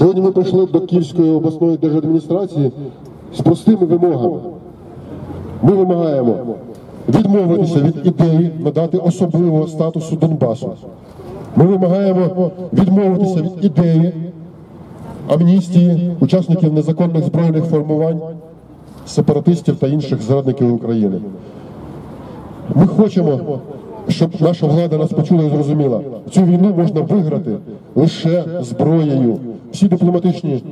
Сьогодні ми прийшли до Київської обласної держадміністрації з простими вимогами. Ми вимагаємо відмовитися від ідеї надати особливого статусу Донбасу. Ми вимагаємо відмовитися від ідеї амністії учасників незаконних збройних формувань, сепаратистів та інших зрадників України. Ми хочемо, щоб наша влада нас почула і зрозуміла. Цю війну можна виграти лише зброєю. Всі дипломатичні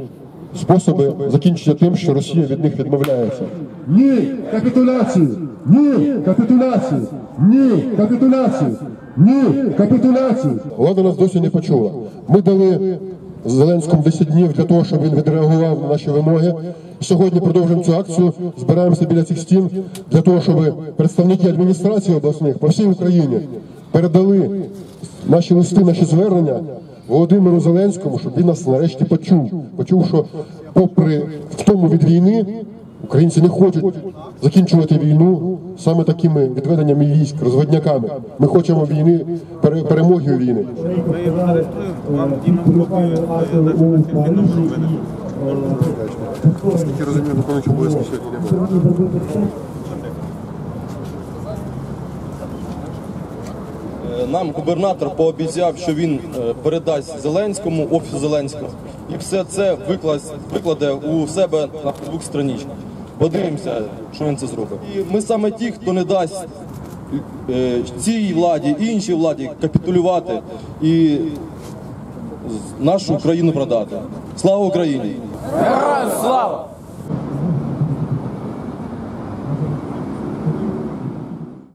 способи закінчаться тим, що Росія від них відмовляється. Ні капітуляції! Ні капітуляції! Ні капітуляції! Ні капітуляції! Влада нас досі не почула. Ми дали Зеленському 10 днів для того, щоб він відреагував на наші вимоги. Сьогодні продовжуємо цю акцію. Збираємося біля цих стін для того, щоб представники адміністрації обласних по всій Україні передали наші листи, наші звернення Володимиру Зеленському, щоб він нас нарешті почув. Почув, що попри втому від війни українці не хочуть закінчувати війну саме такими відведеннями військ, розводняками. Ми хочемо війни, пере- перемоги війни. Я розумію, виконуючи обов'язки сьогодні не буде. Нам губернатор пообіцяв, що він е, передасть Зеленському, офісу Зеленського, і все це викладе у себе на двох страничках. Подивимося, що він це зробить. І ми саме ті, хто не дасть е, цій владі і іншій владі капітулювати і нашу країну продати. Слава Україні! Героям слава!